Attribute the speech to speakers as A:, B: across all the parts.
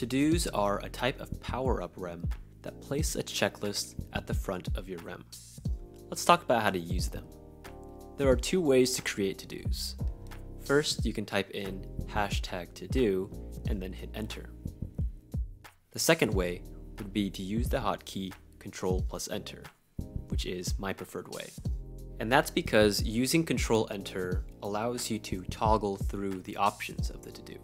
A: To-dos are a type of power-up rem that place a checklist at the front of your rem. Let's talk about how to use them. There are two ways to create to-dos. First, you can type in hashtag to-do and then hit enter. The second way would be to use the hotkey Control plus Enter, which is my preferred way. And that's because using Control Enter allows you to toggle through the options of the to-do.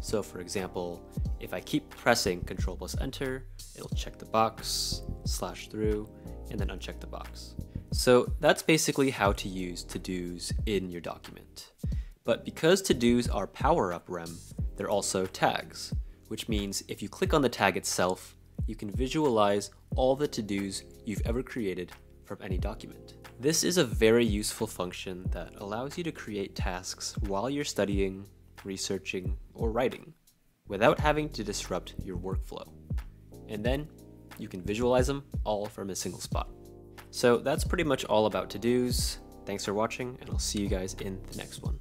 A: So for example, if I keep pressing Control plus Enter, it'll check the box, slash through, and then uncheck the box. So that's basically how to use to-dos in your document. But because to-dos are power-up rem, they're also tags, which means if you click on the tag itself, you can visualize all the to-dos you've ever created from any document. This is a very useful function that allows you to create tasks while you're studying, researching, or writing without having to disrupt your workflow. And then you can visualize them all from a single spot. So that's pretty much all about to-dos. Thanks for watching, and I'll see you guys in the next one.